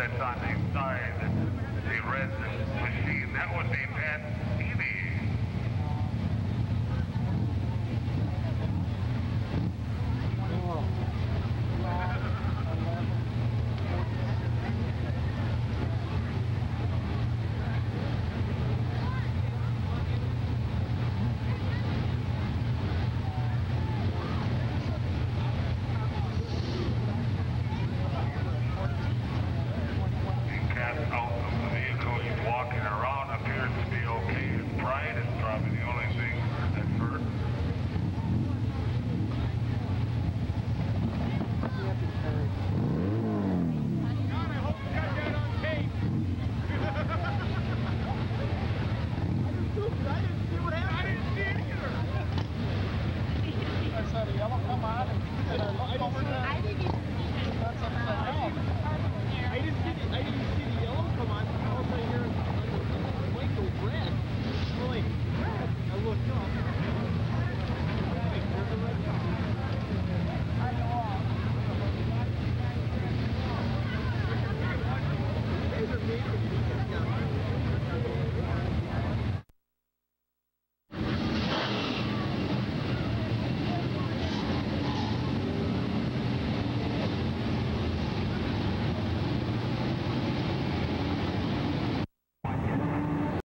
that time they signed the red